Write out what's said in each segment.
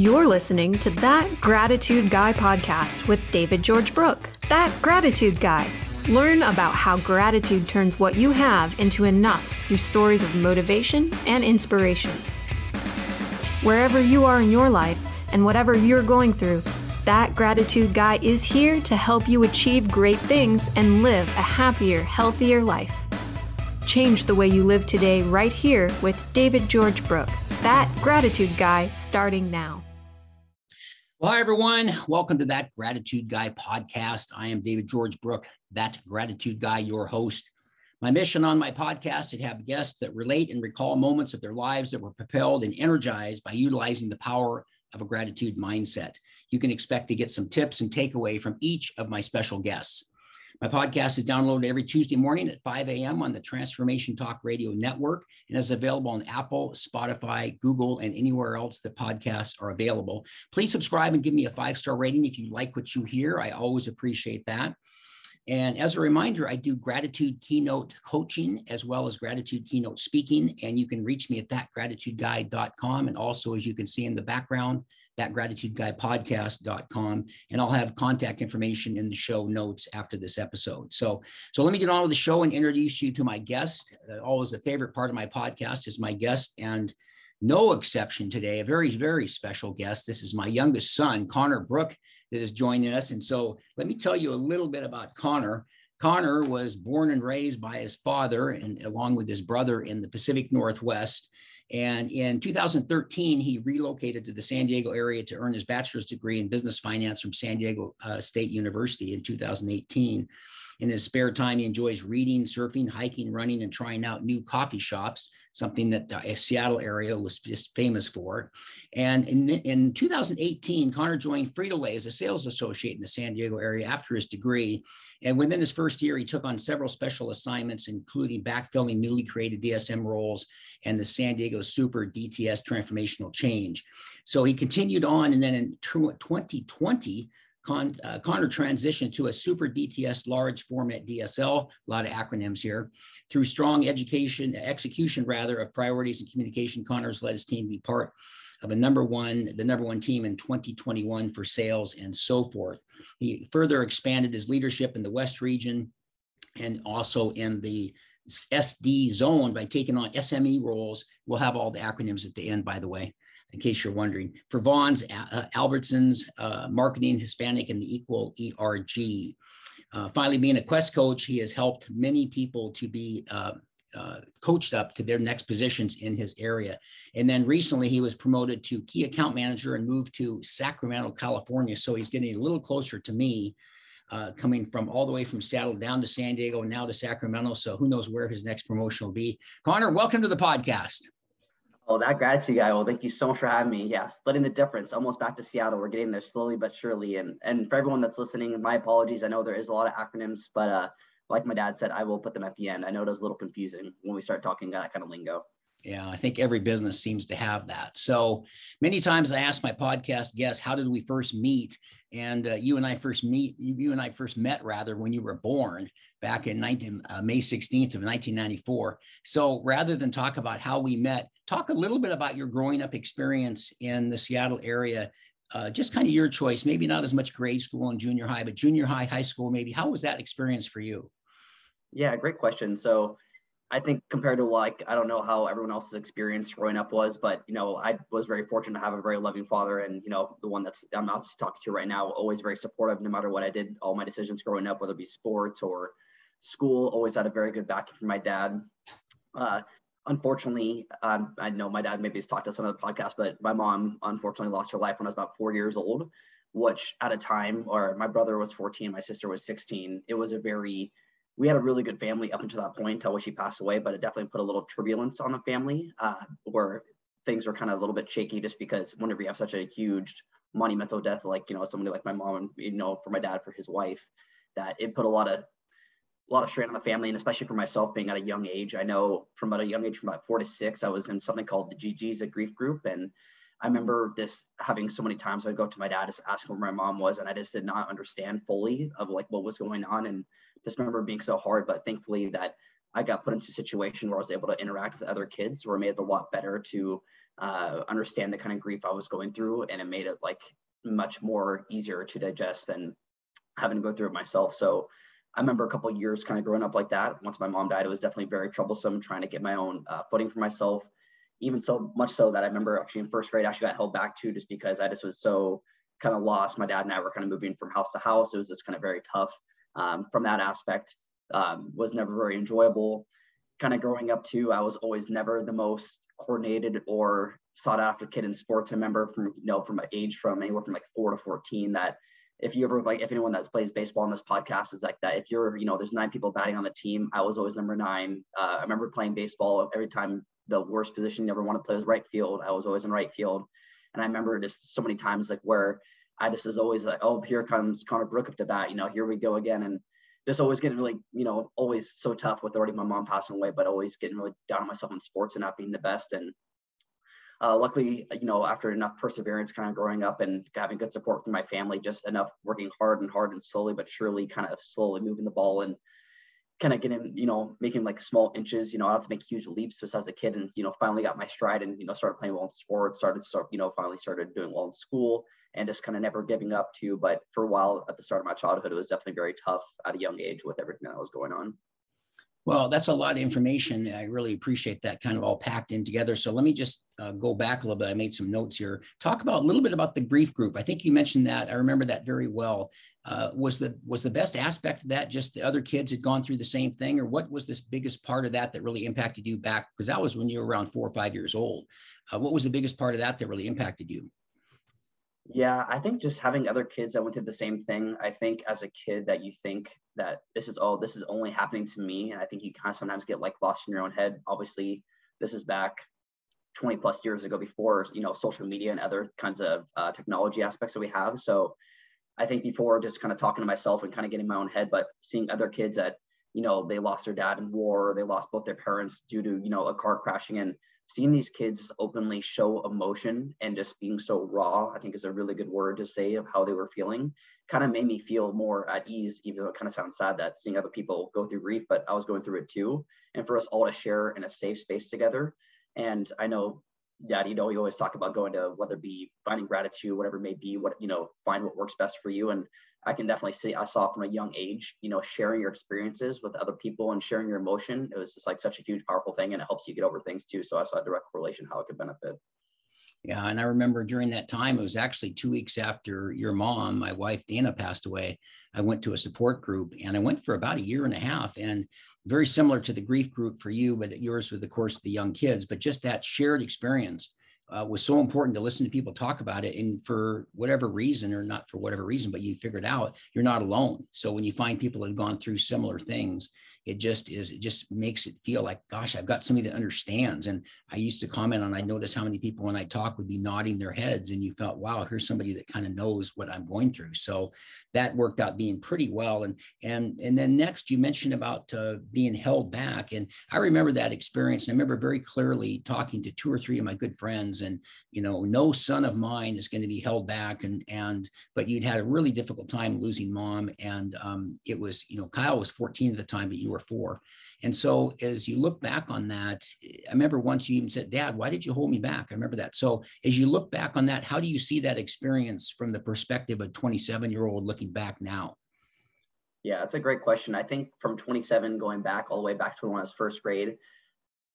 You're listening to That Gratitude Guy podcast with David George Brooke. That Gratitude Guy. Learn about how gratitude turns what you have into enough through stories of motivation and inspiration. Wherever you are in your life and whatever you're going through, That Gratitude Guy is here to help you achieve great things and live a happier, healthier life. Change the way you live today right here with David George Brooke. That Gratitude Guy starting now. Well, hi, everyone. Welcome to that Gratitude Guy podcast. I am David George Brooke, that Gratitude Guy, your host. My mission on my podcast is to have guests that relate and recall moments of their lives that were propelled and energized by utilizing the power of a gratitude mindset. You can expect to get some tips and takeaway from each of my special guests. My podcast is downloaded every Tuesday morning at 5 a.m. on the Transformation Talk Radio Network and is available on Apple, Spotify, Google, and anywhere else that podcasts are available. Please subscribe and give me a five star rating if you like what you hear. I always appreciate that. And as a reminder, I do gratitude keynote coaching as well as gratitude keynote speaking. And you can reach me at thatgratitudeguy.com. And also, as you can see in the background, thatgratitudeguypodcast.com. And I'll have contact information in the show notes after this episode. So, so let me get on with the show and introduce you to my guest. Uh, always a favorite part of my podcast is my guest. And no exception today, a very, very special guest. This is my youngest son, Connor Brooke, that is joining us. And so let me tell you a little bit about Connor. Connor was born and raised by his father and along with his brother in the Pacific Northwest. And in 2013, he relocated to the San Diego area to earn his bachelor's degree in business finance from San Diego uh, State University in 2018. In his spare time, he enjoys reading, surfing, hiking, running, and trying out new coffee shops, something that the Seattle area was just famous for. And in, in 2018, Connor joined Frito-Lay as a sales associate in the San Diego area after his degree. And within his first year, he took on several special assignments, including backfilling newly created DSM roles and the San Diego Super DTS transformational change. So he continued on, and then in 2020, Con, uh, Connor transitioned to a super DTS large format DSL, a lot of acronyms here. Through strong education, execution rather, of priorities and communication, Connor's led his team to be part of a number one, the number one team in 2021 for sales and so forth. He further expanded his leadership in the West region and also in the SD zone by taking on SME roles. We'll have all the acronyms at the end, by the way in case you're wondering. For Vons, uh, Albertsons, uh, Marketing Hispanic, and the Equal ERG. Uh, finally, being a Quest coach, he has helped many people to be uh, uh, coached up to their next positions in his area. And then recently, he was promoted to key account manager and moved to Sacramento, California. So he's getting a little closer to me. Uh, coming from all the way from Seattle down to San Diego and now to Sacramento. So who knows where his next promotion will be. Connor, welcome to the podcast. Oh, that gratitude guy. Well, thank you so much for having me. Yeah, splitting the difference, almost back to Seattle. We're getting there slowly but surely. And and for everyone that's listening, my apologies. I know there is a lot of acronyms, but uh, like my dad said, I will put them at the end. I know it is a little confusing when we start talking that kind of lingo. Yeah, I think every business seems to have that. So many times I ask my podcast guests, how did we first meet? And uh, you and I first meet, you, and I first met rather when you were born back in 19, uh, May 16th of 1994. So rather than talk about how we met, talk a little bit about your growing up experience in the Seattle area. Uh, just kind of your choice, maybe not as much grade school and junior high, but junior high, high school, maybe. How was that experience for you? Yeah, great question. So I think compared to like, I don't know how everyone else's experience growing up was, but you know, I was very fortunate to have a very loving father and, you know, the one that's I'm obviously talking to right now, always very supportive no matter what I did, all my decisions growing up, whether it be sports or school, always had a very good backing from my dad. Uh, unfortunately, um, I know my dad maybe has talked to some of the podcasts, but my mom unfortunately lost her life when I was about four years old, which at a time, or my brother was 14, my sister was 16. It was a very, we had a really good family up until that point until she passed away, but it definitely put a little turbulence on the family uh, where things were kind of a little bit shaky just because whenever you have such a huge monumental death, like, you know, somebody like my mom and, you know, for my dad, for his wife, that it put a lot of a lot of strain on the family and especially for myself being at a young age. I know from at a young age from about four to six i was in something called the gg's a grief group and i remember this having so many times i'd go up to my dad just asking where my mom was and i just did not understand fully of like what was going on and just remember being so hard but thankfully that I got put into a situation where I was able to interact with other kids it made it a lot better to uh, understand the kind of grief I was going through. And it made it like much more easier to digest than having to go through it myself. So I remember a couple years kind of growing up like that. Once my mom died, it was definitely very troublesome trying to get my own uh, footing for myself. Even so much so that I remember actually in first grade, I actually got held back too, just because I just was so kind of lost. My dad and I were kind of moving from house to house. It was just kind of very tough um, from that aspect. Um, was never very enjoyable. Kind of growing up too, I was always never the most coordinated or sought after kid in sports. I remember from you know from my age from anywhere from like four to fourteen that if you ever like if anyone that plays baseball on this podcast is like that if you're you know there's nine people batting on the team i was always number nine uh, i remember playing baseball every time the worst position you ever want to play was right field i was always in right field and i remember just so many times like where i just was always like oh here comes connor brooke up to bat you know here we go again. And just always getting really you know always so tough with already my mom passing away but always getting really down on myself in sports and not being the best. And uh, luckily, you know, after enough perseverance, kind of growing up and having good support from my family, just enough working hard and hard and slowly but surely, kind of slowly moving the ball and kind of getting, you know, making like small inches. You know, I had to make huge leaps just as a kid, and you know, finally got my stride and you know, started playing well in sports, started start, you know, finally started doing well in school, and just kind of never giving up to. But for a while at the start of my childhood, it was definitely very tough at a young age with everything that was going on. Well, that's a lot of information. I really appreciate that kind of all packed in together. So let me just uh, go back a little bit. I made some notes here. Talk about a little bit about the grief group. I think you mentioned that. I remember that very well. Uh, was the was the best aspect of that just the other kids had gone through the same thing, or what was this biggest part of that that really impacted you back? Because that was when you were around four or five years old. Uh, what was the biggest part of that that really impacted you? Yeah, I think just having other kids that went through the same thing. I think as a kid that you think that this is all this is only happening to me, and I think you kind of sometimes get like lost in your own head. Obviously, this is back 20 plus years ago before you know social media and other kinds of uh, technology aspects that we have. So I think before just kind of talking to myself and kind of getting my own head, but seeing other kids that you know they lost their dad in war, they lost both their parents due to you know a car crashing, and seeing these kids openly show emotion and just being so raw, I think is a really good word to say of how they were feeling, kind of made me feel more at ease, even though it kind of sounds sad that seeing other people go through grief, but I was going through it too. And for us all to share in a safe space together. And I know dad, you know, you always talk about going to whether it be finding gratitude, whatever it may be, what, you know, find what works best for you. And I can definitely see, I saw from a young age, you know, sharing your experiences with other people and sharing your emotion. It was just like such a huge, powerful thing. And it helps you get over things too. So I saw a direct correlation how it could benefit. Yeah. And I remember during that time, it was actually two weeks after your mom, my wife, Dana, passed away. I went to a support group and I went for about a year and a half. And very similar to the grief group for you, but yours with, the course, of the young kids, but just that shared experience uh, was so important to listen to people talk about it. And for whatever reason, or not for whatever reason, but you figured out you're not alone. So when you find people that have gone through similar things, it just is it just makes it feel like gosh i've got somebody that understands. And i used to comment on i noticed how many people when i talk would be nodding their heads and you felt wow here's somebody that kind of knows what i'm going through. So that worked out being pretty well. And and and then next you mentioned about uh, being held back. And i remember that experience. And i remember very clearly talking to two or three of my good friends and you know no son of mine is going to be held back. And and but you'd had a really difficult time losing mom. And um, it was you know kyle was 14 at the time but you were or four. And so as you look back on that, I remember once you even said, Dad, why did you hold me back? I remember that. So as you look back on that, how do you see that experience from the perspective of 27 year old looking back now? Yeah, that's a great question. I think from 27 going back all the way back to when I was first grade,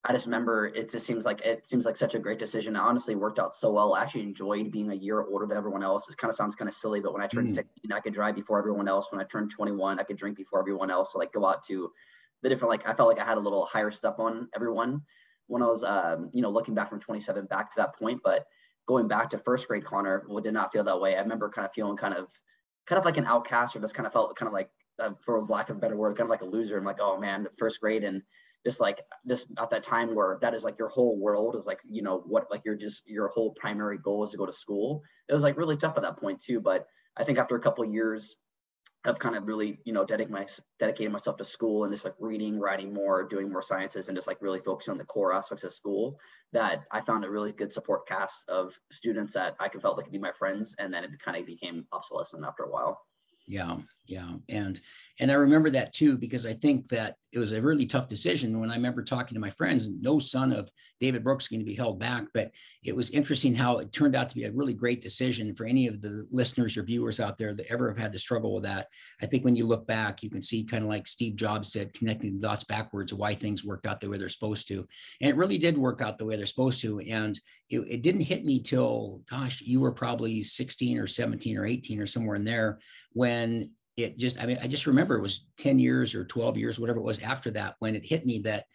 I just remember it just seems like it seems like such a great decision. It honestly worked out so well. I actually enjoyed being a year older than everyone else. It kind of sounds kind of silly, but when I turned mm. 16, I could drive before everyone else. When I turned 21, I could drink before everyone else. So like go out to the different like I felt like I had a little higher step on everyone when I was um, you know looking back from 27 back to that point. But going back to first grade Connor, well, did not feel that way. I remember kind of feeling kind of kind of like an outcast or just kind of felt kind of like uh, for lack of a better word, kind of like a loser. I'm like, oh man, first grade and just like just at that time where that is like your whole world is like you know what like your just your whole primary goal is to go to school. It was like really tough at that point too. But I think after a couple years I've kind of really, you know, dedicating my myself to school and just like reading, writing more, doing more sciences, and just like really focusing on the core aspects of school. That I found a really good support cast of students that I could felt like could be my friends, and then it kind of became obsolescent after a while. Yeah, yeah and and i remember that too because i think that it was a really tough decision. When i remember talking to my friends no son of david brooke's is going to be held back but it was interesting how it turned out to be a really great decision for any of the listeners or viewers out there that ever have had to struggle with that. I think when you look back you can see kind of like steve jobs said connecting the dots backwards why things worked out the way they're supposed to. And it really did work out the way they're supposed to and it, it didn't hit me till gosh you were probably 16 or 17 or 18 or somewhere in there when it just, I mean, I just remember it was 10 years or 12 years, whatever it was after that, when it hit me that,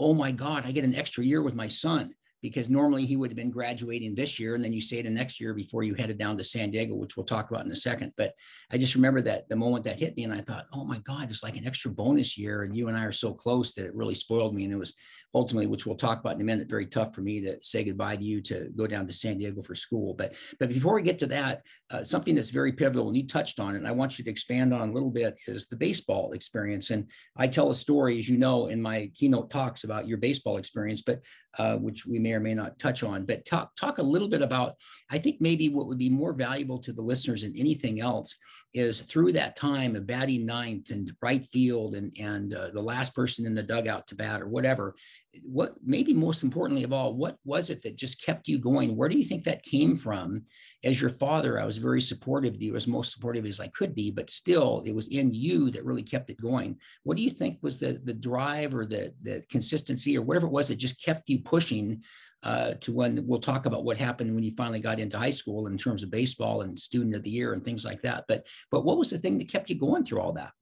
oh my God, I get an extra year with my son because normally he would have been graduating this year and then you say the next year before you headed down to San Diego, which we'll talk about in a second. But I just remember that the moment that hit me and I thought, oh my God, it's like an extra bonus year. And you and I are so close that it really spoiled me. And it was ultimately, which we'll talk about in a minute, very tough for me to say goodbye to you to go down to San Diego for school. But but before we get to that, uh, something that's very pivotal and you touched on it, and I want you to expand on a little bit is the baseball experience. And I tell a story, as you know, in my keynote talks about your baseball experience, but uh, which we may or may not touch on. But talk talk a little bit about. I think maybe what would be more valuable to the listeners than anything else is through that time of batting ninth and right field and and uh, the last person in the dugout to bat or whatever. What maybe most importantly of all, what was it that just kept you going? Where do you think that came from? As your father, I was very supportive of you, as most supportive as I could be, but still, it was in you that really kept it going. What do you think was the the drive or the the consistency or whatever it was that just kept you pushing uh, to when we'll talk about what happened when you finally got into high school in terms of baseball and student of the year and things like that. But but what was the thing that kept you going through all that?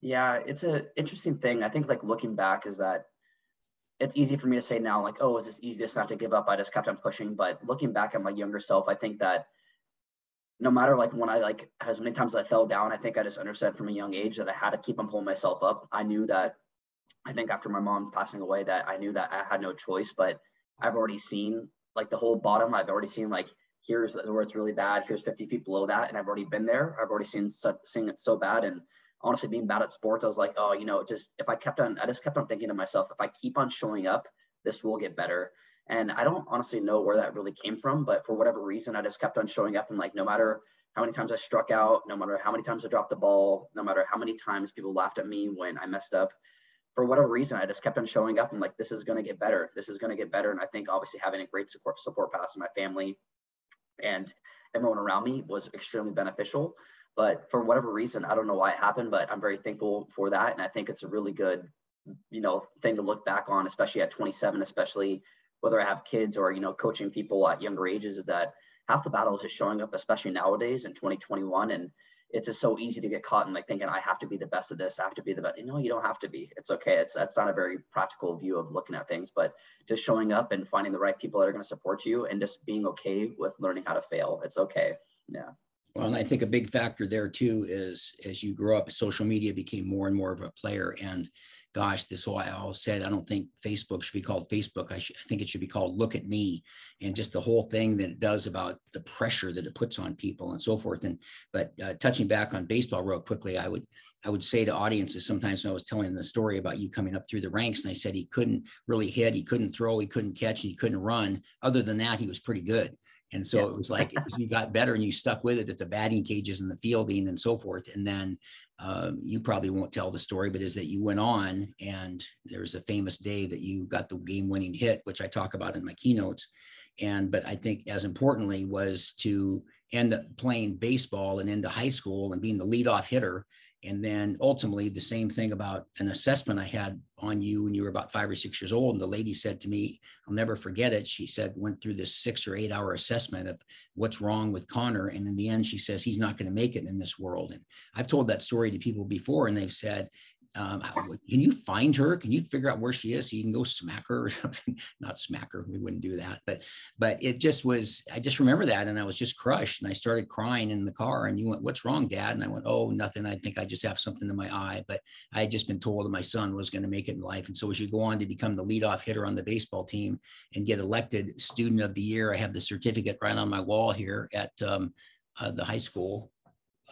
Yeah, it's an interesting thing. I think like looking back is that it's easy for me to say now, like, oh, is this easy just not to give up? I just kept on pushing. But looking back at my younger self, I think that no matter like when I like as many times as I fell down, I think I just understood from a young age that I had to keep on pulling myself up. I knew that I think after my mom passing away that I knew that I had no choice, but I've already seen like the whole bottom. I've already seen like here's where it's really bad. Here's 50 feet below that, and I've already been there. I've already seen seen it so bad. And honestly, being bad at sports, I was like, oh, you know, just if I kept on, I just kept on thinking to myself, if I keep on showing up, this will get better. And I don't honestly know where that really came from, but for whatever reason, I just kept on showing up and like no matter how many times I struck out, no matter how many times I dropped the ball, no matter how many times people laughed at me when I messed up, for whatever reason, I just kept on showing up and like, this is going to get better. This is going to get better. And I think obviously having a great support support pass in my family and everyone around me was extremely beneficial. But for whatever reason, I don't know why it happened, but I'm very thankful for that. And I think it's a really good, you know, thing to look back on, especially at 27, especially whether I have kids or, you know, coaching people at younger ages is that half the battle is just showing up, especially nowadays in 2021. And it's just so easy to get caught in like thinking I have to be the best of this, I have to be the best. You know, you don't have to be. It's okay. It's that's not a very practical view of looking at things, but just showing up and finding the right people that are going to support you and just being okay with learning how to fail. It's okay. Yeah. Well, and I think a big factor there too is as you grow up, social media became more and more of a player. And gosh, this is why I always said I don't think Facebook should be called Facebook. I, should, I think it should be called Look at Me, and just the whole thing that it does about the pressure that it puts on people and so forth. And but uh, touching back on baseball real quickly, I would I would say to audiences sometimes when I was telling the story about you coming up through the ranks, and I said he couldn't really hit, he couldn't throw, he couldn't catch, and he couldn't run. Other than that, he was pretty good. And so yeah. it was like you got better and you stuck with it at the batting cages and the fielding and so forth. And then um, you probably won't tell the story, but is that you went on and there's a famous day that you got the game winning hit, which I talk about in my keynotes. And, but I think as importantly was to end up playing baseball and into high school and being the leadoff hitter and then ultimately, the same thing about an assessment I had on you when you were about five or six years old. And the lady said to me, I'll never forget it. She said, went through this six or eight hour assessment of what's wrong with Connor. And in the end, she says, he's not going to make it in this world. And I've told that story to people before, and they've said, um, can you find her? Can you figure out where she is so you can go smack her or something? Not smack her, we wouldn't do that. But but it just was, I just remember that and I was just crushed and I started crying in the car and you went, What's wrong, Dad? And I went, Oh, nothing. I think I just have something in my eye. But I had just been told that my son was going to make it in life. And so as you go on to become the leadoff hitter on the baseball team and get elected student of the year, I have the certificate right on my wall here at um, uh, the high school.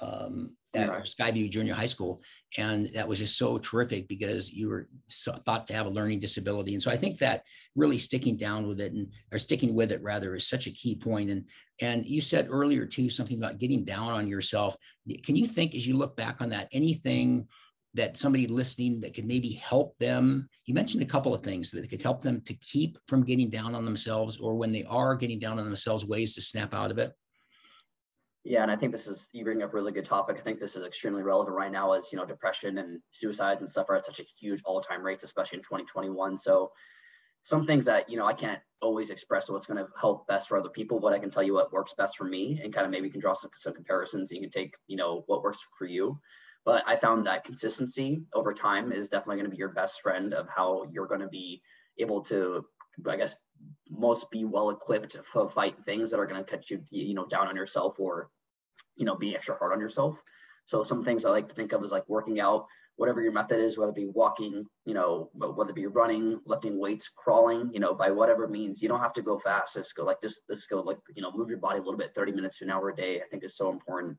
Um, at Skyview Junior High School, and that was just so terrific because you were so, thought to have a learning disability, and so I think that really sticking down with it and or sticking with it rather is such a key point. And and you said earlier too something about getting down on yourself. Can you think as you look back on that anything? that somebody listening that could maybe help them you mentioned a couple of things that could help them to keep from getting down on themselves or when they are getting down on themselves ways to snap out of it yeah, and I think this is you bring up a really good topic. I think this is extremely relevant right now as you know depression and suicides and stuff are at such a huge all-time rates, especially in 2021. So some things that you know I can't always express what's going to help best for other people, but I can tell you what works best for me, and kind of maybe can draw some, some comparisons. You can take you know what works for you. But I found that consistency over time is definitely going to be your best friend of how you're going to be able to, I guess, most be well equipped to fight things that are going to cut you you know down on yourself or you know be extra hard on yourself. So some things i like to think of is like working out whatever your method is whether it be walking you know whether it be running lifting weights crawling you know by whatever means. You don't have to go fast. Just go like this this go like you know move your body a little bit 30 minutes to an hour a day i think is so important.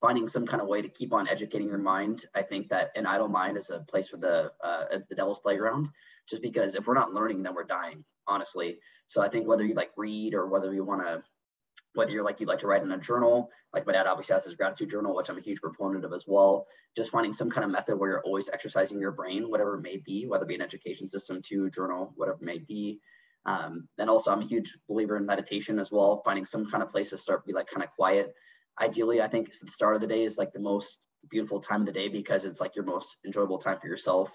Finding some kind of way to keep on educating your mind i think that an idle mind is a place for the uh, the devil's playground. Just because if we're not learning then we're dying honestly. So i think whether you like read or whether you want to whether you're like you like to write in a journal like my dad obviously has his gratitude journal which i'm a huge proponent of as well. Just finding some kind of method where you're always exercising your brain whatever it may be whether it be an education system to journal whatever it may be. Um, and also i'm a huge believer in meditation as well finding some kind of place to start be like kind of quiet. Ideally i think the start of the day is like the most beautiful time of the day because it's like your most enjoyable time for yourself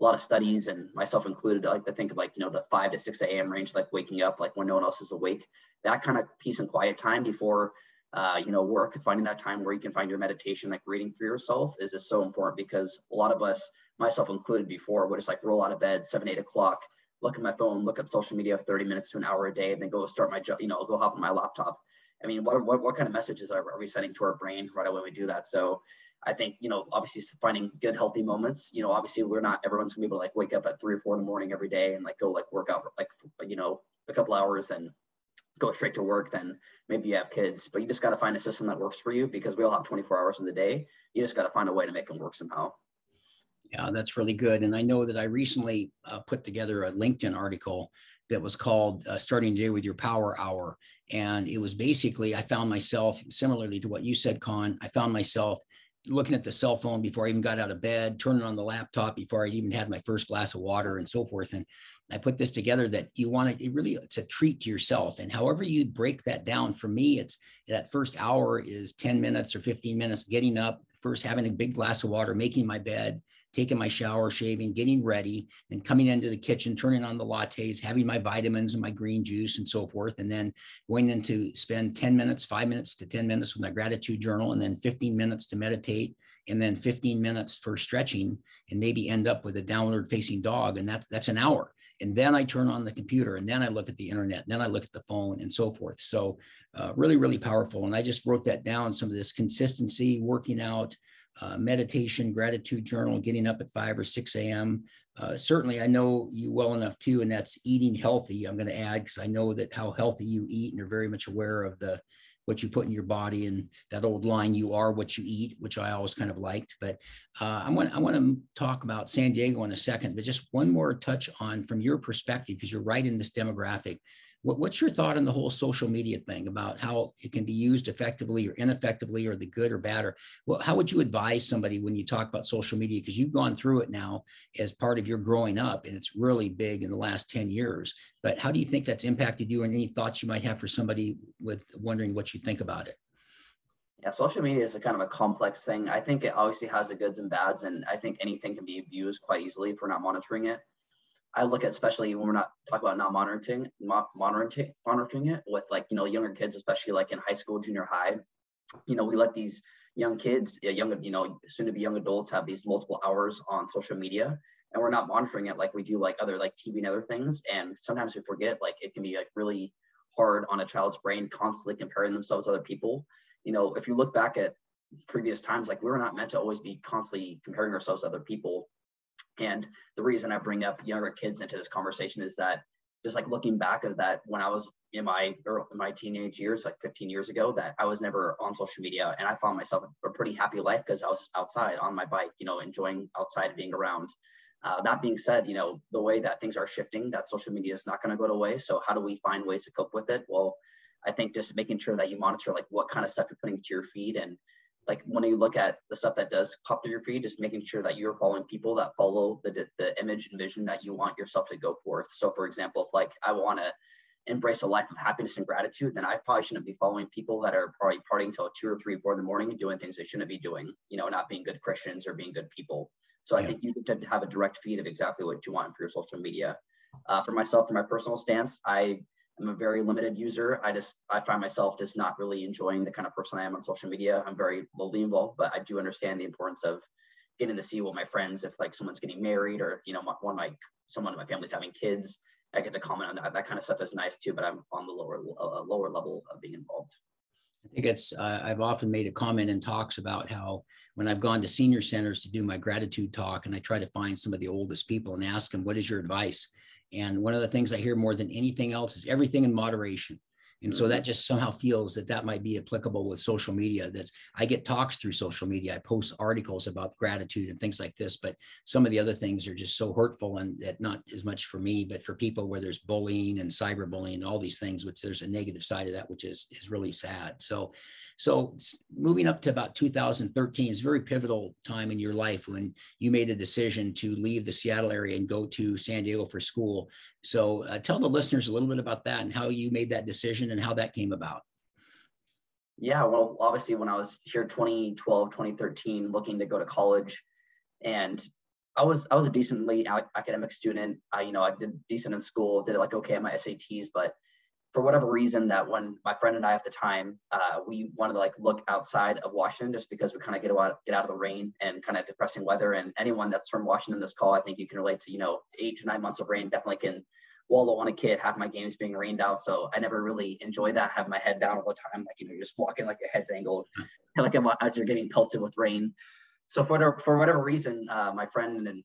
a lot of studies and myself included, I like to think of like, you know, the 5 to 6 a.m. range, like waking up, like when no one else is awake, that kind of peace and quiet time before, uh, you know, work, finding that time where you can find your meditation, like reading for yourself is just so important because a lot of us, myself included before, would just like roll out of bed, seven, eight o'clock, look at my phone, look at social media 30 minutes to an hour a day, and then go start my job, you know, go hop on my laptop. I mean, what, what, what kind of messages are, are we sending to our brain right away when we do that? So I think, you know, obviously finding good, healthy moments, you know, obviously we're not, everyone's gonna be able to like wake up at three or four in the morning every day and like go like work out like, you know, a couple hours and go straight to work, then maybe you have kids, but you just got to find a system that works for you because we all have 24 hours in the day. You just got to find a way to make them work somehow. Yeah, that's really good. And I know that I recently uh, put together a LinkedIn article that was called uh, Starting Day with Your Power Hour. And it was basically, I found myself, similarly to what you said, Con, I found myself looking at the cell phone before I even got out of bed, turning on the laptop before I even had my first glass of water and so forth. And I put this together that you want to, it really, it's a treat to yourself. And however you break that down, for me, it's that first hour is 10 minutes or 15 minutes getting up, first having a big glass of water, making my bed, taking my shower, shaving, getting ready, and coming into the kitchen, turning on the lattes, having my vitamins and my green juice and so forth, and then going in to spend 10 minutes, five minutes to 10 minutes with my gratitude journal, and then 15 minutes to meditate, and then 15 minutes for stretching, and maybe end up with a downward facing dog, and that's that's an hour. And then I turn on the computer, and then I look at the internet, then I look at the phone, and so forth. So, uh, really, really powerful. And I just wrote that down. Some of this consistency, working out, uh, meditation, gratitude journal, getting up at 5 or 6 a.m. Uh, certainly, I know you well enough too, and that's eating healthy. I'm going to add because I know that how healthy you eat, and you're very much aware of the what you put in your body and that old line you are what you eat which i always kind of liked but uh, i want i want to talk about san diego in a second but just one more touch on from your perspective because you're right in this demographic what, what's your thought on the whole social media thing about how it can be used effectively or ineffectively or the good or bad? Or well, how would you advise somebody when you talk about social media? Because you've gone through it now as part of your growing up and it's really big in the last 10 years. But how do you think that's impacted you and any thoughts you might have for somebody with wondering what you think about it? Yeah, social media is a kind of a complex thing. I think it obviously has the goods and bads, and I think anything can be abused quite easily if we're not monitoring it. I look at especially when we're not talking about not monitoring monitoring monitoring it with like you know younger kids, especially like in high school, junior high. You know, we let these young kids, young you know, soon to be young adults have these multiple hours on social media, and we're not monitoring it like we do like other like TV and other things. And sometimes we forget like it can be like really hard on a child's brain constantly comparing themselves to other people. You know, if you look back at previous times, like we were not meant to always be constantly comparing ourselves to other people and the reason I bring up younger kids into this conversation is that just like looking back at that when I was in my or in my teenage years, like 15 years ago, that I was never on social media, and I found myself a pretty happy life because I was outside on my bike, you know, enjoying outside being around. Uh, that being said, you know, the way that things are shifting, that social media is not going to go away. So how do we find ways to cope with it? Well, I think just making sure that you monitor like what kind of stuff you're putting to your feed and like when you look at the stuff that does pop through your feed, just making sure that you're following people that follow the, the image and vision that you want yourself to go for. So for example, if like I want to embrace a life of happiness and gratitude, then I probably shouldn't be following people that are probably partying till two or three, four in the morning and doing things they shouldn't be doing, you know, not being good Christians or being good people. So yeah. I think you need to have a direct feed of exactly what you want for your social media. Uh, for myself, for my personal stance, I I'm a very limited user. I just I find myself just not really enjoying the kind of person I am on social media. I'm very lowly involved, but I do understand the importance of getting to see what my friends, if like someone's getting married or you know one like someone in my family's having kids, I get to comment on that. That kind of stuff is nice too. But I'm on the lower uh, lower level of being involved. I think it's, uh, I've often made a comment in talks about how when I've gone to senior centers to do my gratitude talk and I try to find some of the oldest people and ask them, what is your advice? And one of the things I hear more than anything else is everything in moderation. And so that mm-hmm. just somehow feels that that might be applicable with social media. That's I get talks through social media. I post articles about gratitude and things like this, but some of the other things are just so hurtful and that not as much for me, but for people where there's bullying and cyberbullying and all these things, which there's a negative side of that, which is is really sad. So, so moving up to about 2013 is a very pivotal time in your life when you made a decision to leave the Seattle area and go to San Diego for school. So uh, tell the listeners a little bit about that and how you made that decision and how that came about. Yeah, well, obviously, when I was here 2012, 2013, looking to go to college, and I was I was a decently academic student. I you know I did decent in school, did like okay on my SATs, but for whatever reason, that when my friend and I at the time, uh, we wanted to like look outside of Washington just because we kind of get out get out of the rain and kind of depressing weather. And anyone that's from Washington, this call, I think you can relate to. You know, eight to nine months of rain definitely can wallow on a kid, have my games being rained out. So I never really enjoyed that, have my head down all the time. Like, you know, you're just walking like your head's angled, like as you're getting pelted with rain. So for whatever, for whatever reason, uh, my friend and,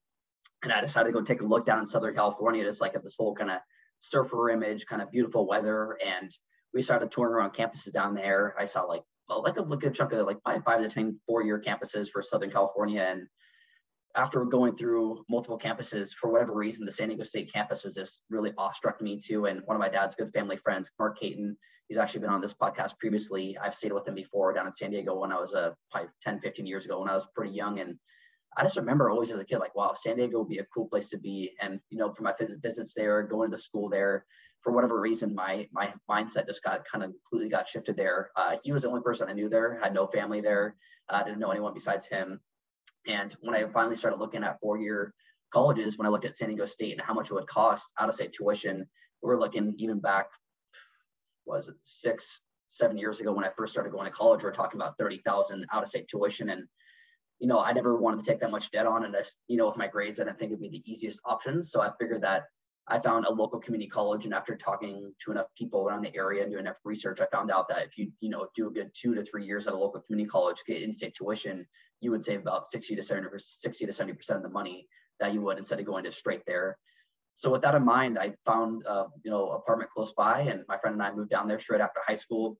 and I decided to go take a look down in Southern California, just like at this whole kind of surfer image, kind of beautiful weather. And we started touring around campuses down there. I saw like, like a, good chunk of like five, five to 10 four year campuses for Southern California. And after going through multiple campuses, for whatever reason, the San Diego State campus was just really awestruck me too. And one of my dad's good family friends, Mark Caton, he's actually been on this podcast previously. I've stayed with him before down in San Diego when I was uh, probably 10, 15 years ago when I was pretty young. And I just remember always as a kid, like, wow, San Diego would be a cool place to be. And, you know, for my visit, visits there, going to the school there, for whatever reason, my my mindset just got kind of completely got shifted there. Uh, he was the only person I knew there, had no family there, uh, didn't know anyone besides him. And when I finally started looking at four year colleges, when I looked at San Diego State and how much it would cost out of state tuition, we were looking even back, was it six, seven years ago when I first started going to college, we are talking about 30,000 out of state tuition. And, you know, I never wanted to take that much debt on. And just, you know, with my grades, I didn't think it'd be the easiest option. So I figured that I found a local community college, and after talking to enough people around the area and doing enough research, I found out that if you you know do a good two to three years at a local community college, get in-state tuition, you would save about 60 to 70 60 to 70 percent of the money that you would instead of going to straight there. So with that in mind, I found uh, you know apartment close by, and my friend and I moved down there straight after high school.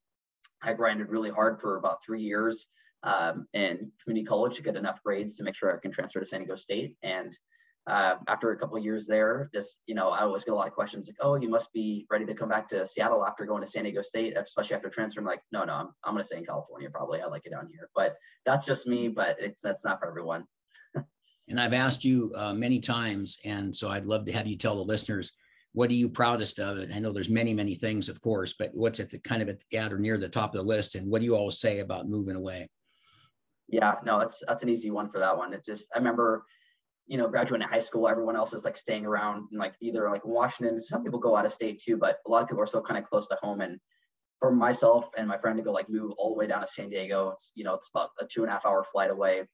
I grinded really hard for about three years um, in community college to get enough grades to make sure I can transfer to San Diego State and uh, after a couple of years there, just you know, I always get a lot of questions like, "Oh, you must be ready to come back to Seattle after going to San Diego State, especially after transferring." Like, no, no, I'm, I'm going to stay in California. Probably, I like it down here. But that's just me. But it's that's not for everyone. and I've asked you uh, many times, and so I'd love to have you tell the listeners what are you proudest of? And I know there's many, many things, of course, but what's at the kind of at the at, or near the top of the list, and what do you always say about moving away? Yeah, no, that's that's an easy one for that one. It's just I remember you know, graduating high school, everyone else is like staying around and like either like Washington. Some people go out of state too, but a lot of people are still kind of close to home. And for myself and my friend to go like move all the way down to San Diego, it's you know it's about a two and a half hour flight away,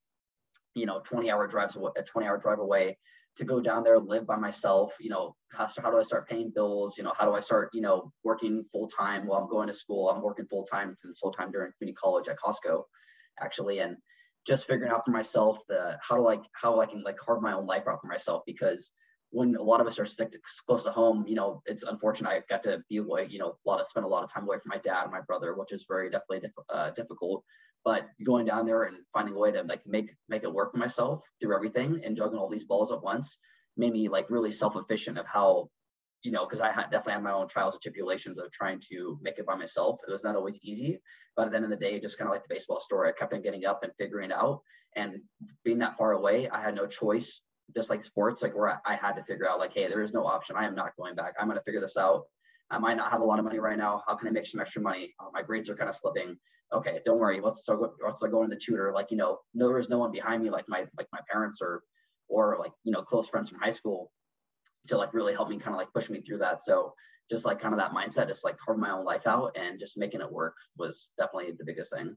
you know, 20 hour drives a 20 hour drive away to go down there live by myself. You know, how, how do I start paying bills? You know, how do I start you know working full time while I'm going to school? I'm working full time this whole time during community college at Costco, actually, and just figuring out for myself the how to I how I can like carve my own life out for myself because when a lot of us are stick close to home, you know, it's unfortunate. I got to be away, you know, a lot of spend a lot of time away from my dad and my brother, which is very definitely diff- uh, difficult. But going down there and finding a way to like make make it work for myself through everything and juggling all these balls at once made me like really self-efficient of how, you know, because I had, definitely had my own trials and tribulations of trying to make it by myself. It was not always easy, but at the end of the day, just kind of like the baseball story, I kept on getting up and figuring out. And being that far away, I had no choice just like sports, like where I had to figure out like, hey, there is no option. I am not going back. I'm going to figure this out. I might not have a lot of money right now. How can I make some extra money? Uh, my grades are kind of slipping. Okay, don't worry. Let's start. Let's start going to the tutor. Like you know, no, no one behind me, like my like my parents or or like you know close friends from high school, to like really help me kind of like push me through that. So just like kind of that mindset, just like carve my own life out and just making it work was definitely the biggest thing.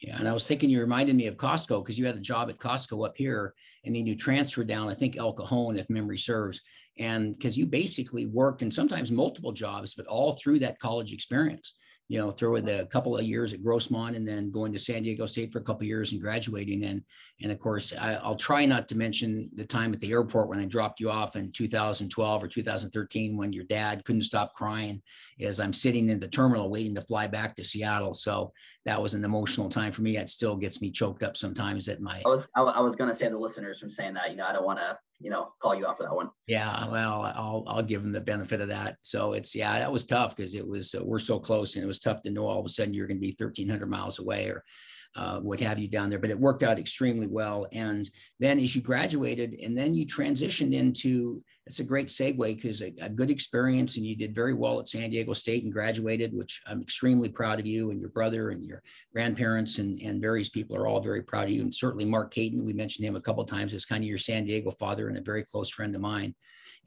Yeah, and I was thinking you reminded me of Costco because you had a job at Costco up here, and then you transferred down, I think El Cajon, if memory serves, and because you basically worked in sometimes multiple jobs, but all through that college experience you know, throw in a couple of years at Grossmont and then going to San Diego State for a couple of years and graduating. And and of course, I, will try not to mention the time at the airport when I dropped you off in 2012 or 2013 when your dad couldn't stop crying as I'm sitting in the terminal waiting to fly back to Seattle. So that was an emotional time for me. It still gets me choked up sometimes at my. I was I, I was going to say the listeners from saying that you know I don't want to you know call you out for that one. Yeah well i'll i'll give them the benefit of that. So it's yeah that was tough because it was uh, we're so close and it was tough to know all of a sudden you're going to be 1300 miles away or uh, what have you down there. But it worked out extremely well. And then as you graduated, and then you transitioned into it's a great segue because a, a, good experience, and you did very well at San Diego State and graduated, which I'm extremely proud of you and your brother and your grandparents and, and various people are all very proud of you. And certainly Mark Caton, we mentioned him a couple times as kind of your San Diego father and a very close friend of mine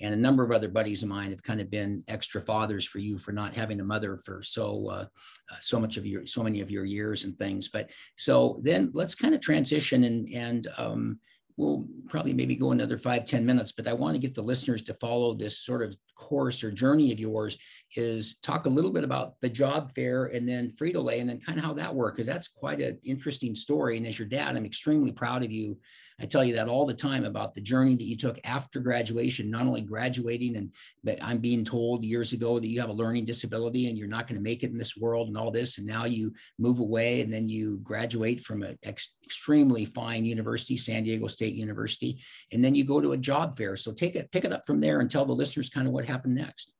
and a number of other buddies of mine have kind of been extra fathers for you for not having a mother for so uh, uh, so much of your so many of your years and things. But so then let's kind of transition and and um, we'll probably maybe go another five ten minutes but i want to get the listeners to follow this sort of course or journey of yours is talk a little bit about the job fair and then frito-lay and then kind of how that worked because that's quite an interesting story. And as your dad i'm extremely proud of you I tell you that all the time about the journey that you took after graduation, not only graduating and but I'm being told years ago that you have a learning disability and you're not going to make it in this world and all this. And now you move away and then you graduate from an ex- extremely fine university, San Diego State University, and then you go to a job fair. So take it, pick it up from there and tell the listeners kind of what happened next.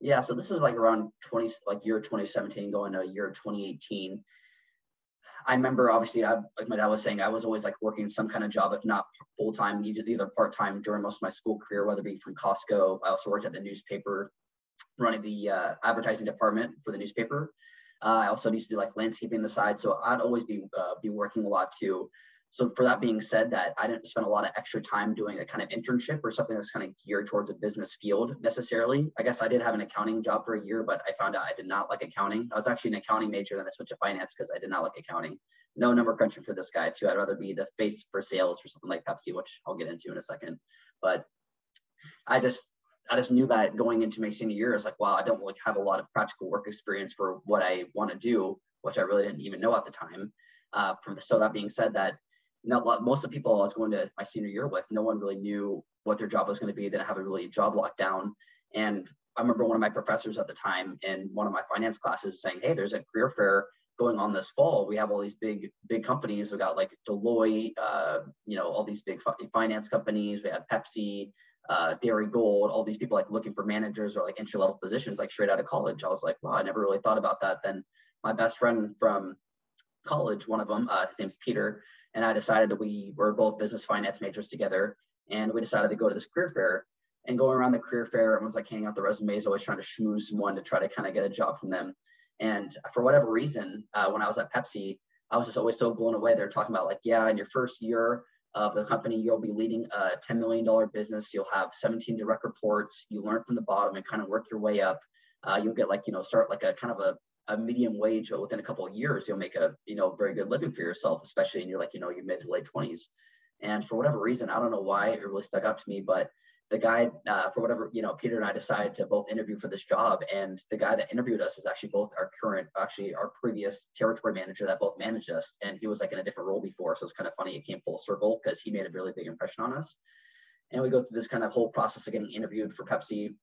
Yeah, so this is like around 20, like year 2017 going to year 2018 I remember obviously, I, like my dad was saying, I was always like working some kind of job, if not full time, either part time during most of my school career, whether it be from Costco. I also worked at the newspaper, running the uh, advertising department for the newspaper. Uh, I also used to do like landscaping on the side, so I'd always be uh, be working a lot too. So for that being said, that I didn't spend a lot of extra time doing a kind of internship or something that's kind of geared towards a business field necessarily. I guess I did have an accounting job for a year, but I found out I did not like accounting. I was actually an accounting major, then I switched to finance because I did not like accounting. No number crunching for this guy too. I'd rather be the face for sales for something like Pepsi, which I'll get into in a second. But I just I just knew that going into my senior year, I was like, wow, I don't like have a lot of practical work experience for what I want to do, which I really didn't even know at the time. Uh, from the, so that being said, that not most of the people I was going to my senior year with, no one really knew what their job was going to be. They didn't have a really job locked down. And I remember one of my professors at the time in one of my finance classes saying, "Hey, there's a career fair going on this fall. We have all these big big companies. We got like Deloitte, uh, you know, all these big finance companies. We had Pepsi, uh, Gold. all these people like looking for managers or like entry level positions, like straight out of college. I was like, wow, I never really thought about that. Then my best friend from college, one of them, uh, his name's Peter and I decided that we were both business finance majors together, and we decided to go to this career fair. And going around the career fair, everyone's like handing out the resumes, always trying to schmooze someone to try to kind of get a job from them. And for whatever reason, uh, when I was at Pepsi, I was just always so blown away. They're talking about like, yeah, in your first year of the company, you'll be leading a $10 million business. You'll have 17 direct reports. You learn from the bottom and kind of work your way up. Uh, you'll get like, you know, start like a kind of a a medium wage within a couple of years you'll make a you know very good living for yourself especially in your like you know your mid to late 20s and for whatever reason i don't know why it really stuck out to me but the guy uh, for whatever you know peter and i decided to both interview for this job and the guy that interviewed us is actually both our current actually our previous territory manager that both managed us and he was like in a different role before so it's kind of funny it came full circle because he made a really big impression on us And we go through this kind of whole process of getting interviewed for Pepsi.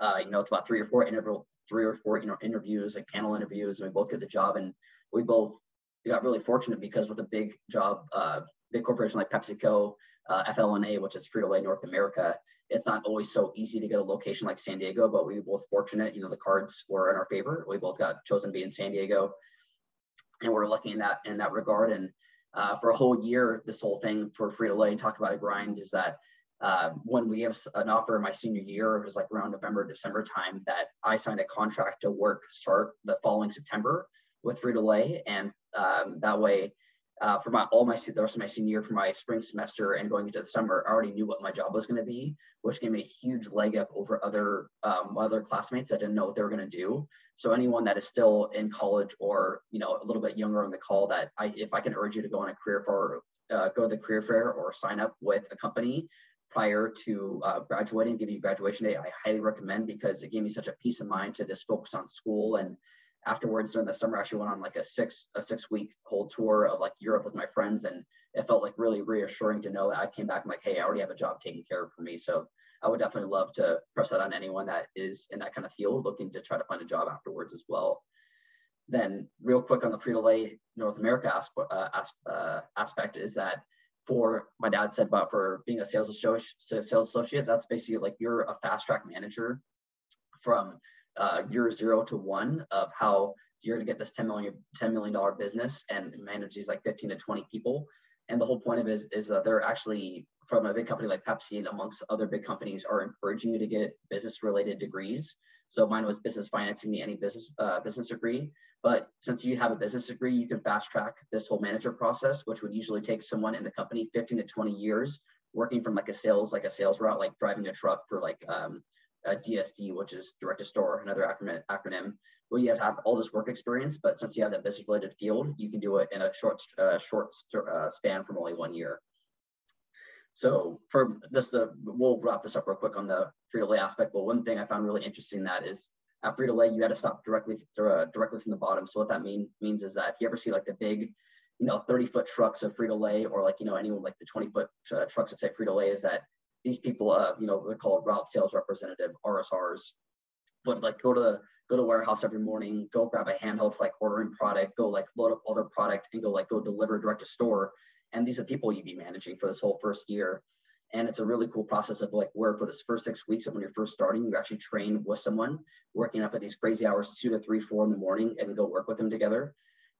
Uh, you know, it's about three or four interview, three or four you know interviews, like panel interviews, and we both get the job. And we both got really fortunate because with a big job, uh, big corporation like PepsiCo, uh, FLNA, which is Frito Lay North America, it's not always so easy to get a location like San Diego, but we were both fortunate. You know, the cards were in our favor. We both got chosen to be in San Diego, and we're lucky in that in that regard. And uh, for a whole year, this whole thing for Frito Lay and talk about a grind is that uh, when we have an offer in my senior year, it was like around November, December time that I signed a contract to work start the following September with Frito Lay, and um, that way uh, for my all my the rest of my senior year for my spring semester and going into the summer, I already knew what my job was going to be, which gave me a huge leg up over other um, other classmates that didn't know what they were going to do. So anyone that is still in college or you know a little bit younger on the call, that I if I can urge you to go on a career fair, uh, go to the career fair or sign up with a company prior to uh, graduating, giving you graduation day, I highly recommend because it gave me such a peace of mind to just focus on school. And afterwards during the summer I actually went on like a six a six week whole tour of like Europe with my friends. And it felt like really reassuring to know that I came back I'm like hey I already have a job taken care of for me. So I would definitely love to press that on anyone that is in that kind of field looking to try to find a job afterwards as well. Then real quick on the Frito-Lay North America aspect, uh, uh, aspect is that for my dad said about for being a sales associate sales associate that's basically like you're a fast track manager from uh, year zero to one of how you're going to get this 10 million $10 million business and manage these like 15 to 20 people. And the whole point of it is, is that they're actually from a big company like pepsi and amongst other big companies are encouraging you to get business related degrees so mine was business financing me any business uh, business degree but since you have a business degree you can fast track this whole manager process which would usually take someone in the company 15 to 20 years working from like a sales like a sales route like driving a truck for like um, uh, DSD, which is direct to store, another acronym, acronym where you have to have all this work experience, but since you have that business related field, you can do it in a short, uh, short uh, span from only one year. So for this, the we'll wrap this up real quick on the Frito-Lay aspect. But one thing I found really interesting that is at Frito-Lay, you had to stop directly uh, directly from the bottom. So what that mean means is that if you ever see like the big, you know, 30 foot trucks of Frito-Lay or like, you know, anyone like the 20 foot uh, trucks that say Frito-Lay is that these people, uh, you know, they're called route sales representative RSRs, but like go to the go to warehouse every morning, go grab a handheld for like ordering product, go like load up all their product and go like go deliver direct to store. And these are people you'd be managing for this whole first year. And it's a really cool process of like where for this first six weeks when you're first starting, you actually train with someone working up at these crazy hours, two to three, four in the morning and go work with them together.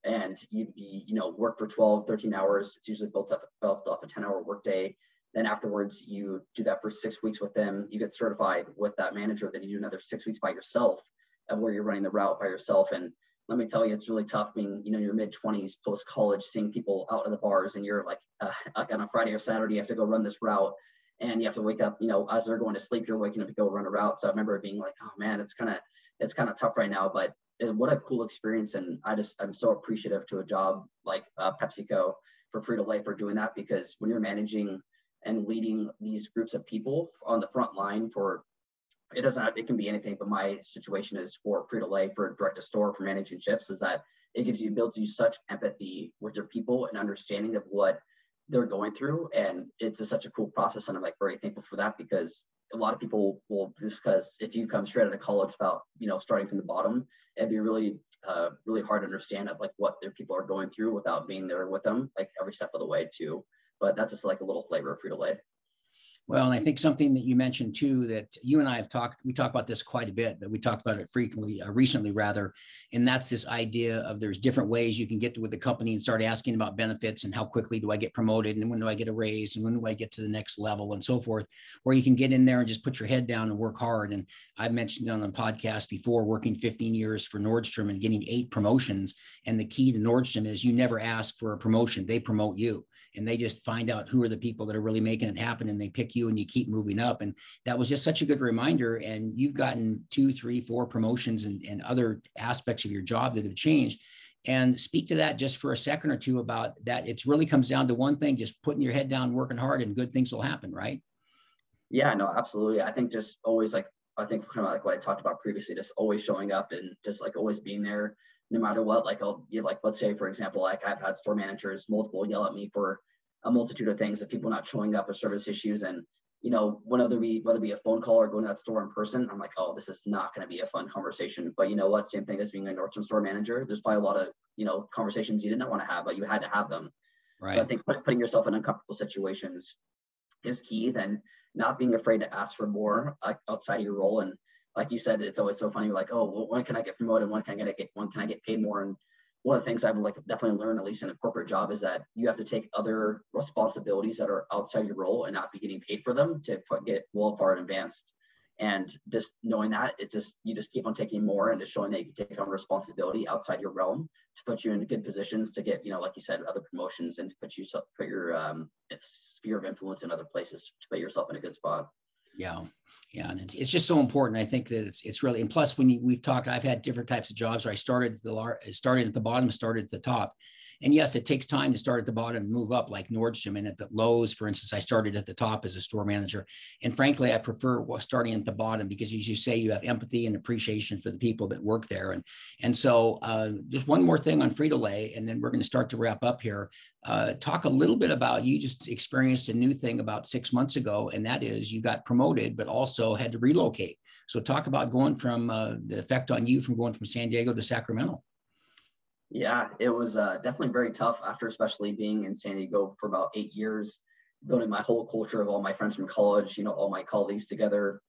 And you'd be, you know, work for 12, 13 hours. It's usually built up, built off a 10 hour workday then afterwards, you do that for six weeks with them. You get certified with that manager. Then you do another six weeks by yourself, of where you're running the route by yourself. And let me tell you, it's really tough being, you know, your mid 20s, post college, seeing people out of the bars, and you're like, uh, on a Friday or Saturday, you have to go run this route, and you have to wake up, you know, as they're going to sleep, you're waking up to go run a route. So I remember being like, oh man, it's kind of, it's kind of tough right now, but what a cool experience, and I just, I'm so appreciative to a job like uh, PepsiCo for Frito-Lay for doing that because when you're managing and leading these groups of people on the front line for it doesn't have, it can be anything but my situation is for frito lay for direct to store for managing chips is that it gives you builds you such empathy with your people and understanding of what they're going through and it's a, such a cool process and i'm like very thankful for that because a lot of people will discuss if you come straight out of college without you know starting from the bottom it'd be really uh, really hard to understand of like what their people are going through without being there with them like every step of the way too but that's just like a little flavor of Frito Lay. Well, and I think something that you mentioned too that you and I have talked, we talk about this quite a bit, but we talked about it frequently, uh, recently rather, and that's this idea of there's different ways you can get with the company and start asking about benefits and how quickly do I get promoted and when do I get a raise and when do I get to the next level and so forth, where you can get in there and just put your head down and work hard. And I've mentioned on the podcast before, working 15 years for Nordstrom and getting eight promotions. And the key to Nordstrom is you never ask for a promotion; they promote you and they just find out who are the people that are really making it happen and they pick you and you keep moving up. And that was just such a good reminder. And you've gotten two three four promotions and, and other aspects of your job that have changed. And speak to that just for a second or two about that. It really comes down to one thing just putting your head down working hard and good things will happen right? Yeah no absolutely. I think just always like i think kind of like what i talked about previously just always showing up and just like always being there no matter what. Like I'll you like let's say for example, like I've had store managers multiple yell at me for a multitude of things of people not showing up or service issues. And you know, whether we whether it be a phone call or going to that store in person, I'm like, oh, this is not going to be a fun conversation. But you know what? Same thing as being a Nordstrom store manager. There's probably a lot of you know conversations you didn't want to have, but you had to have them. Right. So I think put, putting yourself in uncomfortable situations is key. Then not being afraid to ask for more outside of your role. And like you said, it's always so funny. Like, oh, well, when can I get promoted? When can I get when can I get paid more? And one of the things I've like definitely learned, at least in a corporate job, is that you have to take other responsibilities that are outside your role and not be getting paid for them to get well far advanced. And just knowing that, it's just you just keep on taking more and just showing that you can take on responsibility outside your realm to put you in good positions to get, you know, like you said, other promotions and to put you put your um, sphere of influence in other places to put yourself in a good spot. Yeah, yeah, and it's just so important. I think that it's it's really and plus when you, we've talked, I've had different types of jobs where I started the started at the bottom, started at the top, and yes, it takes time to start at the bottom and move up, like Nordstrom. And at the Lowe's, for instance, I started at the top as a store manager. And frankly, I prefer starting at the bottom because, as you say, you have empathy and appreciation for the people that work there. And and so, uh, just one more thing on Frito Lay, and then we're going to start to wrap up here. Uh, talk a little bit about you just experienced a new thing about six months ago, and that is you got promoted, but also had to relocate. So, talk about going from uh, the effect on you from going from San Diego to Sacramento. Yeah, it was uh, definitely very tough after, especially being in San Diego for about eight years, building my whole culture of all my friends from college, you know, all my colleagues together,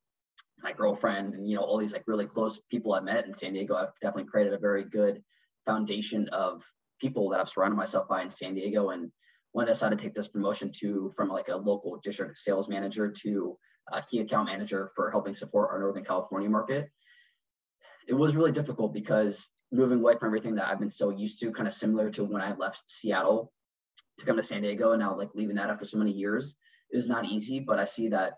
my girlfriend, and you know, all these like really close people I met in San Diego. I've definitely created a very good foundation of people that I've surrounded myself by in San Diego. And when I decided to take this promotion to from like a local district sales manager to a key account manager for helping support our Northern California market, it was really difficult because moving away from everything that I've been so used to, kind of similar to when I left Seattle to come to San Diego and now like leaving that after so many years, it was not easy, but I see that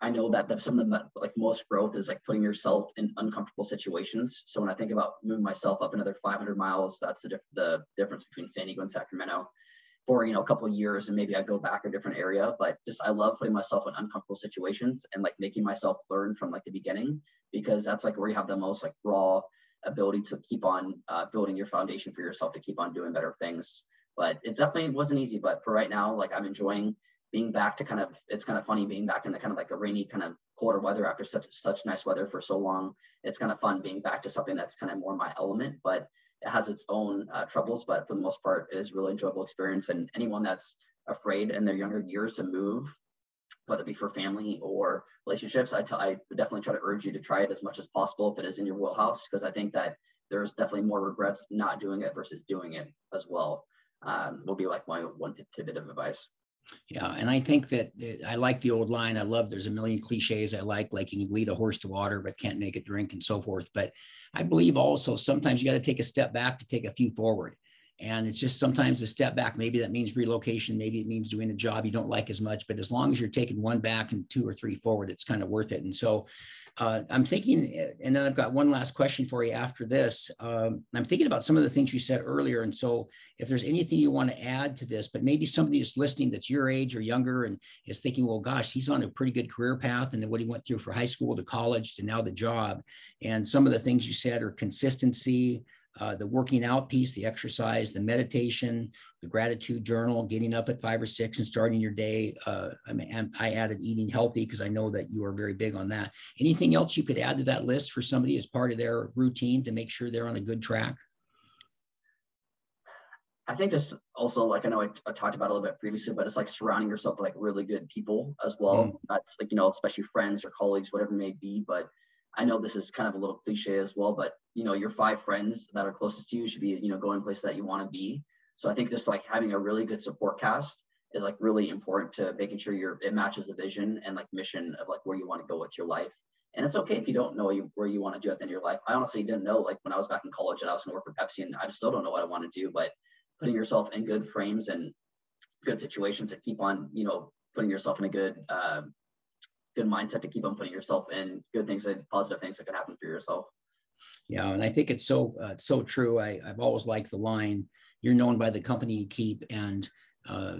I know that the, some of the like most growth is like putting yourself in uncomfortable situations. So when I think about moving myself up another 500 miles, that's the, the difference between San Diego and Sacramento for you know a couple years and maybe I go back a different area. But just I love putting myself in uncomfortable situations and like making myself learn from like the beginning because that's like where you have the most like raw ability to keep on uh, building your foundation for yourself to keep on doing better things. But it definitely wasn't easy. But for right now, like I'm enjoying being back to kind of it's kind of funny being back in the kind of like a rainy kind of colder weather after such such nice weather for so long. It's kind of fun being back to something that's kind of more my element, but it has its own uh, troubles. But for the most part, it is really enjoyable experience. And anyone that's afraid in their younger years to move whether it be for family or relationships, I, t- I would definitely try to urge you to try it as much as possible if it is in your wheelhouse, because I think that there's definitely more regrets not doing it versus doing it as well. Um, will be like my one tidbit of advice. Yeah, and I think that I like the old line. I love there's a million cliches I like, like you can lead a horse to water but can't make it drink and so forth. But I believe also sometimes you got to take a step back to take a few forward. And it's just sometimes a step back. Maybe that means relocation. Maybe it means doing a job you don't like as much. But as long as you're taking one back and two or three forward, it's kind of worth it. And so uh, I'm thinking, and then I've got one last question for you after this. Um, I'm thinking about some of the things you said earlier. And so if there's anything you want to add to this, but maybe somebody is listening that's your age or younger and is thinking, well, gosh, he's on a pretty good career path. And then what he went through for high school to college to now the job. And some of the things you said are consistency, uh, the working out piece, the exercise, the meditation, the gratitude journal, getting up at five or six and starting your day. Uh, I mean, I added eating healthy because I know that you are very big on that. Anything else you could add to that list for somebody as part of their routine to make sure they're on a good track? I think just also like I know I, I, talked about a little bit previously, but it's like surrounding yourself with like really good people as well. Mm. That's like you know, especially friends or colleagues, whatever it may be. But I know this is kind of a little cliche as well, but you know, your five friends that are closest to you should be, you know, going places that you want to be. So I think just like having a really good support cast is like really important to making sure you're it matches the vision and like mission of like where you want to go with your life. And it's okay if you don't know you, where you want to do at the end of your life. I honestly didn't know like when I was back in college and I was going to work for Pepsi and I still don't know what I want to do, but putting yourself in good frames and good situations to keep on, you know, putting yourself in a good uh, good mindset to keep on putting yourself in good things and positive things that could happen for yourself. Yeah, and I think it's so uh, so true. I, I've always liked the line, "You're known by the company you keep," and uh,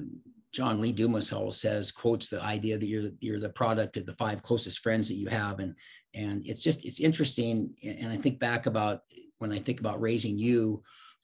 John Lee Dumas always says quotes the idea that you're you're the product of the five closest friends that you have, and and it's just it's interesting. And I think back about when I think about raising you,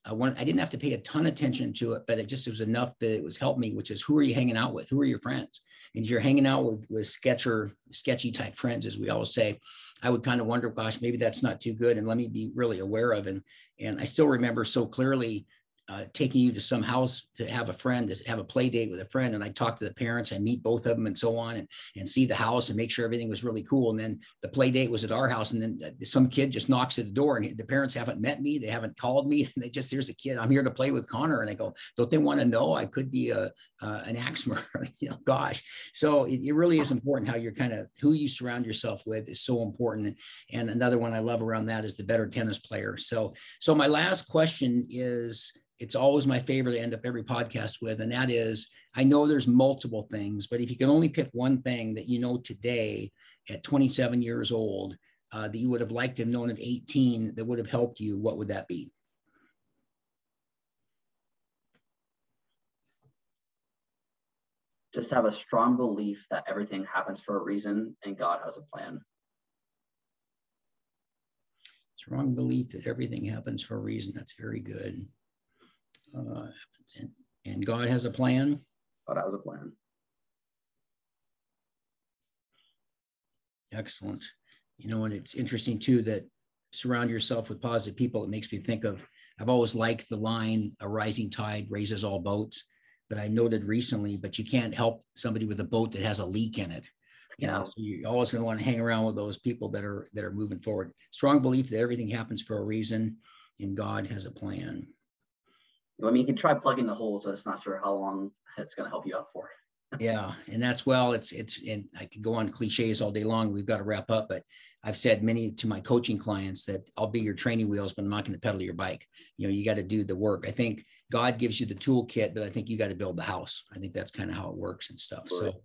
uh, when I didn't have to pay a ton of attention to it, but it just was enough that it was helped me. Which is who are you hanging out with? Who are your friends? And if you're hanging out with with sketcher, sketchy type friends, as we always say, I would kind of wonder, gosh, maybe that's not too good. And let me be really aware of. And and I still remember so clearly uh, taking you to some house to have a friend, to have a play date with a friend. And I talk to the parents, I meet both of them and so on and, and see the house and make sure everything was really cool. And then the play date was at our house. And then uh, some kid just knocks at the door and the parents haven't met me. They haven't called me. And they just, there's a kid, I'm here to play with Connor. And I go, don't they want to know I could be a, uh, an axe murderer? you know, gosh. So it, it really is important how you're kind of, who you surround yourself with is so important. And another one I love around that is the better tennis player. So, so my last question is, it's always my favorite to end up every podcast with, and that is I know there's multiple things, but if you can only pick one thing that you know today at 27 years old uh, that you would have liked to have known at 18 that would have helped you, what would that be? Just have a strong belief that everything happens for a reason and God has a plan. Strong belief that everything happens for a reason. That's very good. Uh, and God has a plan. God has a plan. Excellent. You know, and it's interesting too that surround yourself with positive people. It makes me think of, I've always liked the line, a rising tide raises all boats. But I noted recently, but you can't help somebody with a boat that has a leak in it. You know, so you're always going to want to hang around with those people that are that are moving forward. Strong belief that everything happens for a reason and God has a plan. I mean, you can try plugging the holes, but it's not sure how long it's going to help you out for. yeah, and that's well, it's it's and I could go on cliches all day long. We've got to wrap up, but I've said many to my coaching clients that I'll be your training wheels, but I'm not going to pedal your bike. You know, you got to do the work. I think God gives you the toolkit, but I think you got to build the house. I think that's kind of how it works and stuff. So.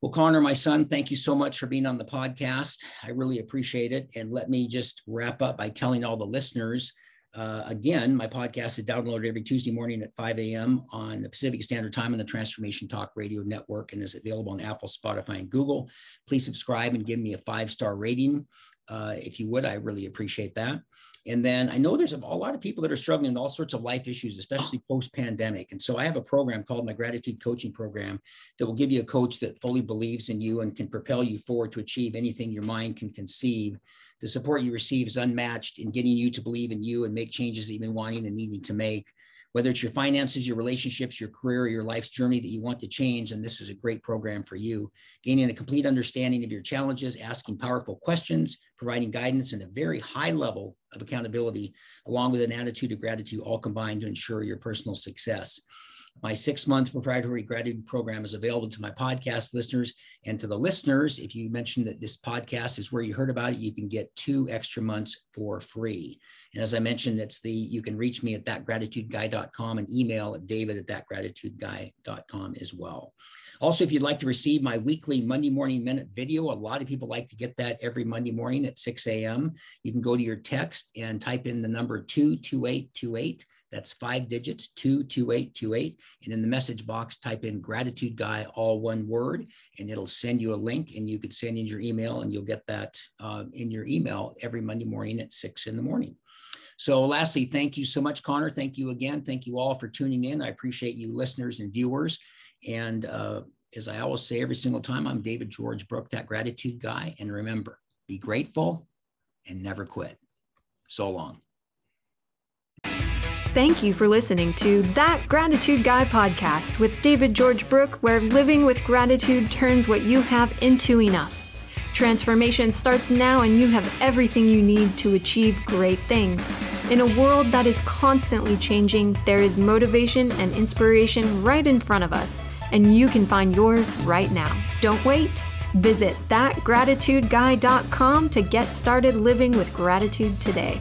Well, Connor, my son, thank you so much for being on the podcast. I really appreciate it. And let me just wrap up by telling all the listeners uh, again, my podcast is downloaded every Tuesday morning at 5 a.m. on the Pacific Standard Time on the Transformation Talk Radio Network and is available on Apple, Spotify, and Google. Please subscribe and give me a five star rating. Uh, if you would, I really appreciate that. And then I know there's a, lot of people that are struggling with all sorts of life issues, especially post pandemic. And so I have a program called my Gratitude Coaching Program that will give you a coach that fully believes in you and can propel you forward to achieve anything your mind can conceive the support you receive is unmatched in getting you to believe in you and make changes that you've been wanting and needing to make. Whether it's your finances, your relationships, your career, your life's journey that you want to change, and this is a great program for you. Gaining a complete understanding of your challenges, asking powerful questions, providing guidance, and a very high level of accountability, along with an attitude of gratitude, all combined to ensure your personal success. My six month proprietary gratitude program is available to my podcast listeners and to the listeners. If you mentioned that this podcast is where you heard about it, you can get two extra months for free. And as I mentioned, it's the you can reach me at thatgratitudeguy.com and email at david at thatgratitudeguy.com as well. Also, if you'd like to receive my weekly Monday morning minute video, a lot of people like to get that every Monday morning at 6 a.m. You can go to your text and type in the number 22828 that's five digits, 22828. And in the message box, type in gratitude guy, all one word, and it'll send you a link and you could send in your email and you'll get that uh, in your email every Monday morning at six in the morning. So lastly, thank you so much, Connor. Thank you again. Thank you all for tuning in. I appreciate you listeners and viewers. And uh, as I always say every single time, I'm David George Brooke, that gratitude guy. And remember, be grateful and never quit. So long. Thank you for listening to That Gratitude Guy podcast with David George Brooke, where living with gratitude turns what you have into enough. Transformation starts now, and you have everything you need to achieve great things. In a world that is constantly changing, there is motivation and inspiration right in front of us, and you can find yours right now. Don't wait. Visit thatgratitudeguy.com to get started living with gratitude today.